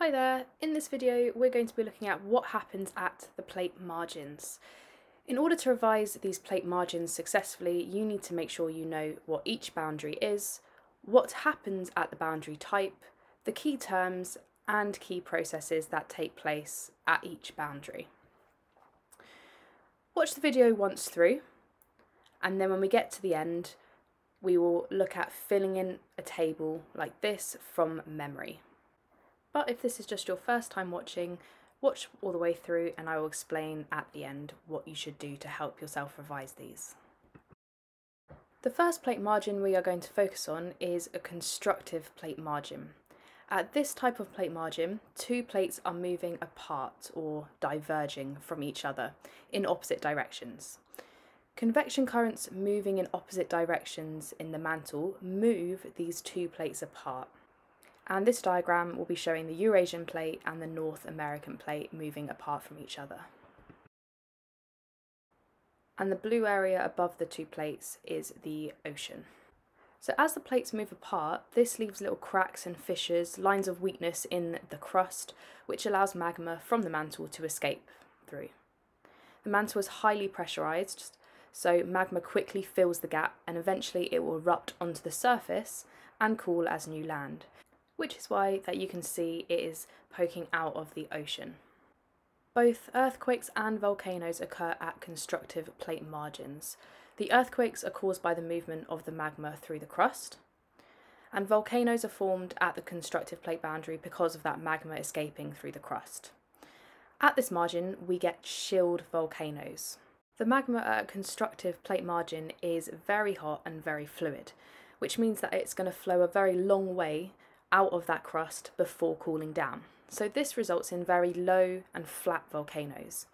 Hi there, in this video we're going to be looking at what happens at the plate margins. In order to revise these plate margins successfully you need to make sure you know what each boundary is, what happens at the boundary type, the key terms and key processes that take place at each boundary. Watch the video once through and then when we get to the end we will look at filling in a table like this from memory. But if this is just your first time watching, watch all the way through and I will explain at the end what you should do to help yourself revise these. The first plate margin we are going to focus on is a constructive plate margin. At this type of plate margin, two plates are moving apart or diverging from each other in opposite directions. Convection currents moving in opposite directions in the mantle move these two plates apart and this diagram will be showing the Eurasian plate and the North American plate moving apart from each other. And the blue area above the two plates is the ocean. So as the plates move apart, this leaves little cracks and fissures, lines of weakness in the crust, which allows magma from the mantle to escape through. The mantle is highly pressurised, so magma quickly fills the gap and eventually it will erupt onto the surface and cool as new land, which is why that you can see it is poking out of the ocean. Both earthquakes and volcanoes occur at constructive plate margins. The earthquakes are caused by the movement of the magma through the crust, and volcanoes are formed at the constructive plate boundary because of that magma escaping through the crust. At this margin, we get shield volcanoes. The magma at a constructive plate margin is very hot and very fluid, which means that it's going to flow a very long way out of that crust before cooling down. So this results in very low and flat volcanoes.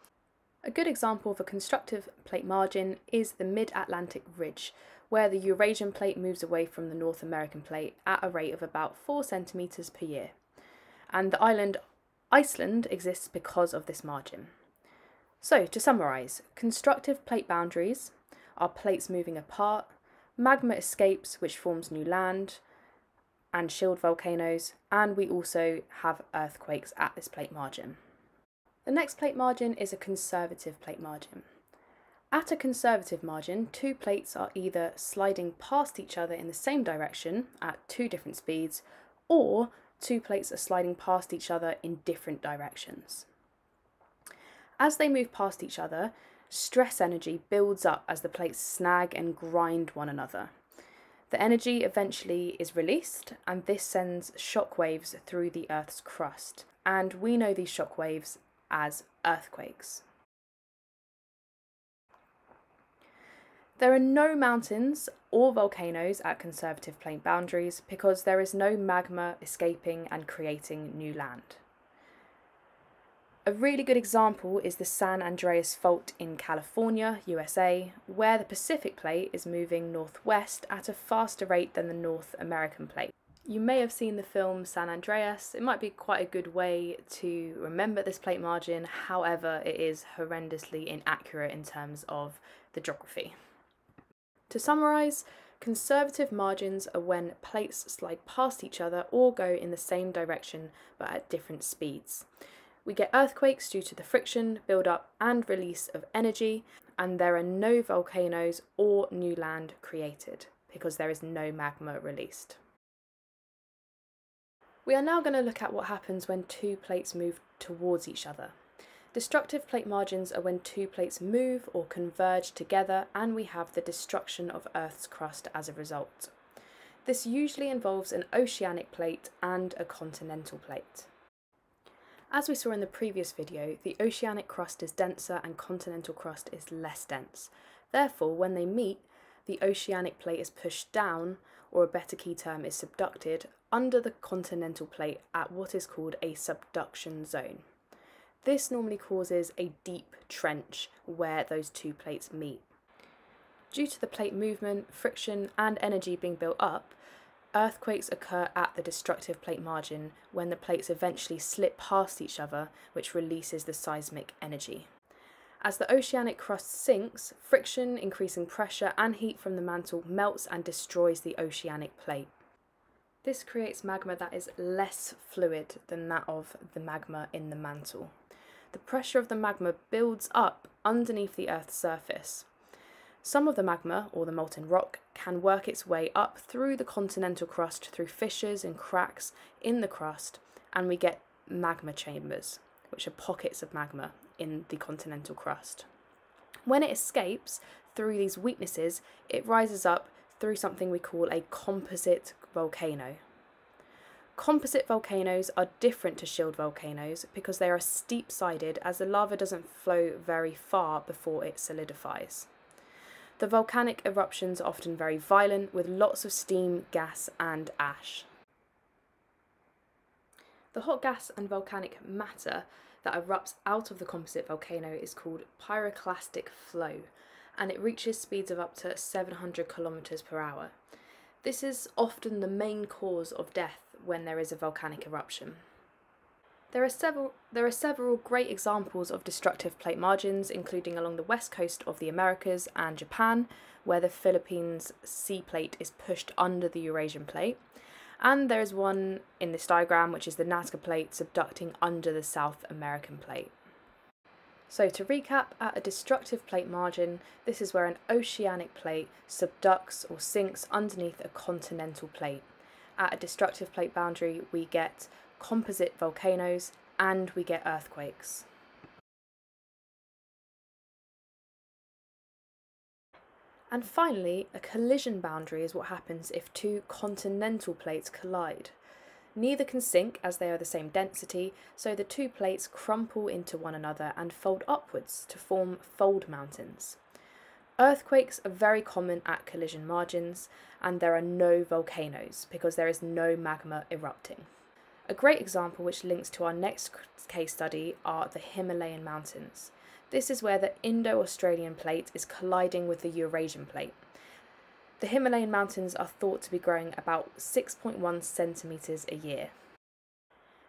A good example of a constructive plate margin is the Mid-Atlantic Ridge, where the Eurasian plate moves away from the North American plate at a rate of about 4 centimetres per year. And the island Iceland exists because of this margin. So, to summarise, constructive plate boundaries are plates moving apart, magma escapes which forms new land, and shield volcanoes, and we also have earthquakes at this plate margin. The next plate margin is a conservative plate margin. At a conservative margin, two plates are either sliding past each other in the same direction at two different speeds, or two plates are sliding past each other in different directions. As they move past each other, stress energy builds up as the plates snag and grind one another. The energy eventually is released, and this sends shock waves through the Earth's crust, and we know these shock waves as earthquakes. There are no mountains or volcanoes at conservative plate boundaries because there is no magma escaping and creating new land. A really good example is the San Andreas Fault in California, USA, where the Pacific Plate is moving northwest at a faster rate than the North American Plate. You may have seen the film San Andreas. It might be quite a good way to remember this plate margin, however, it is horrendously inaccurate in terms of the geography. To summarise, conservative margins are when plates slide past each other or go in the same direction but at different speeds. We get earthquakes due to the friction, build-up and release of energy, and there are no volcanoes or new land created because there is no magma released. We are now going to look at what happens when two plates move towards each other. Destructive plate margins are when two plates move or converge together and we have the destruction of Earth's crust as a result. This usually involves an oceanic plate and a continental plate. As we saw in the previous video, the oceanic crust is denser and continental crust is less dense. Therefore, when they meet, the oceanic plate is pushed down, or a better key term is subducted, under the continental plate at what is called a subduction zone. This normally causes a deep trench where those two plates meet. Due to the plate movement, friction and energy being built up, Earthquakes occur at the destructive plate margin when the plates eventually slip past each other, which releases the seismic energy. As the oceanic crust sinks, friction, increasing pressure, and heat from the mantle melts and destroys the oceanic plate. This creates magma that is less fluid than that of the magma in the mantle. The pressure of the magma builds up underneath the Earth's surface. Some of the magma, or the molten rock, can work its way up through the continental crust through fissures and cracks in the crust, and we get magma chambers, which are pockets of magma in the continental crust. When it escapes through these weaknesses, it rises up through something we call a composite volcano. Composite volcanoes are different to shield volcanoes because they are steep sided as the lava doesn't flow very far before it solidifies. The volcanic eruptions are often very violent with lots of steam, gas, and ash. The hot gas and volcanic matter that erupts out of the composite volcano is called pyroclastic flow and it reaches speeds of up to 700 kilometers per hour. This is often the main cause of death when there is a volcanic eruption. There are several there are several great examples of destructive plate margins including along the west coast of the Americas and Japan where the Philippines sea plate is pushed under the Eurasian plate and there is one in this diagram which is the Nazca plate subducting under the South American plate. So to recap, at a destructive plate margin, this is where an oceanic plate subducts or sinks underneath a continental plate. At a destructive plate boundary, we get composite volcanoes and we get earthquakes. And finally, a collision boundary is what happens if two continental plates collide. Neither can sink as they are the same density, so the two plates crumple into one another and fold upwards to form fold mountains. Earthquakes are very common at collision margins, and there are no volcanoes because there is no magma erupting. A great example which links to our next case study are the Himalayan mountains. This is where the Indo Australian plate is colliding with the Eurasian plate. The Himalayan mountains are thought to be growing about 6.1 centimetres a year.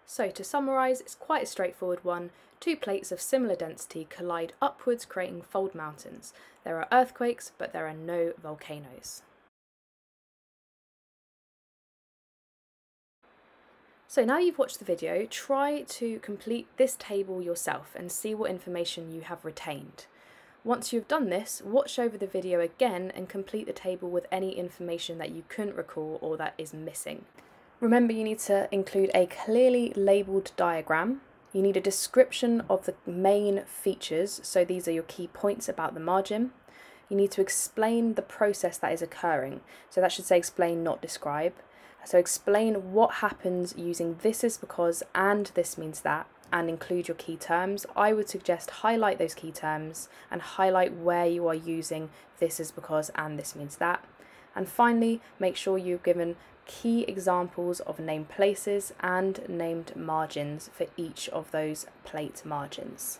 So, to summarise, it's quite a straightforward one. Two plates of similar density collide upwards, creating fold mountains. There are earthquakes, but there are no volcanoes. So now you've watched the video, try to complete this table yourself and see what information you have retained. Once you've done this, watch over the video again and complete the table with any information that you couldn't recall or that is missing. Remember you need to include a clearly labelled diagram. You need a description of the main features, so these are your key points about the margin. You need to explain the process that is occurring, so that should say explain not describe. So explain what happens using this is because and this means that and include your key terms, I would suggest highlight those key terms and highlight where you are using this is because and this means that. And finally, make sure you've given key examples of named places and named margins for each of those plate margins.